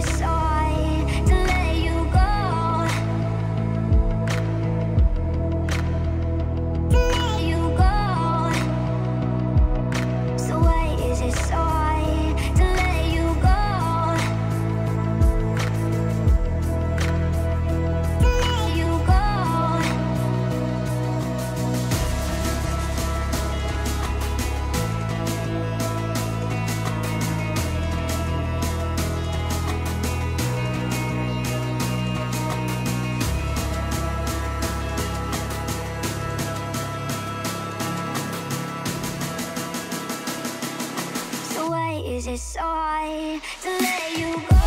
this all decide to let you go.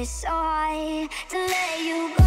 decide to let you go.